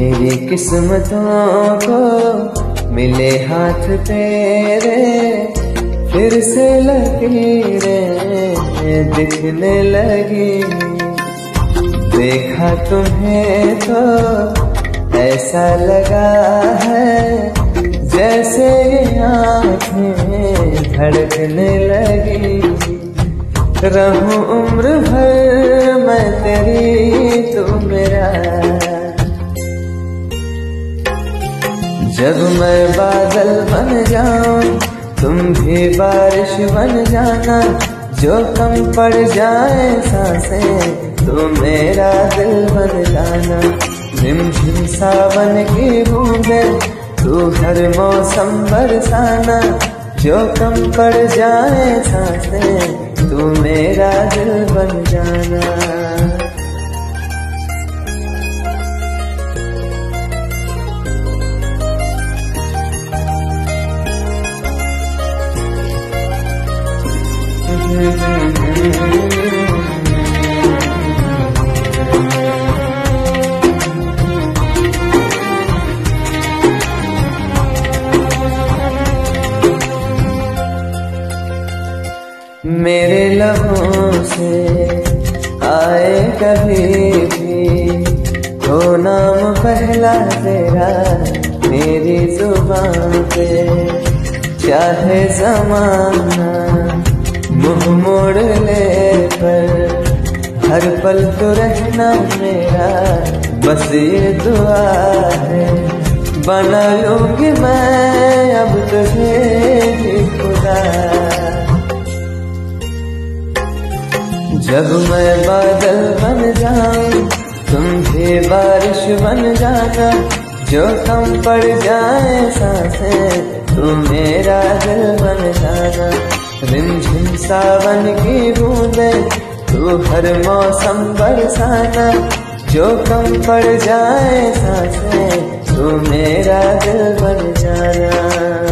किस्मतों को मिले हाथ तेरे, फिर से लकीरें दिखने लगी। देखा तुम्हें तो ऐसा लगा है, जैसे आँखें धड़कने लगी। रहूँ उम्र भर मैं तेरी तू मेरा जब मैं बादल बन जाऊँ, तुम भी बारिश बन जाना। जो कम पड़ जाए साँसें तो मेरा दिल बन जाना। झिमझिम सावन की बूंदे, तू हर मौसम बरसाना। जो कम पड़ जाए साँसें, तू मेरा दिल बन जाना। मेरे लबों से आए कभी भी हो नाम पहला तेरा मेरी ज़ुबान पे, चाहे जमाना मुँह मोड़ ले पर हर पल तो रहना मेरा बस ये दुआ है। बना लूँगी मैं अब तुझे खुदा। जब मैं बादल बन जाऊँ तुम भी बारिश बन जाना, जो कम पड़ जाए साँसें, तू मेरा दिल बन जाना। रिमझिम सावन की बूंदे, तू हर मौसम बरसाना जो कम पड़ जाए साँसें, तू मेरा दिल बन जाना।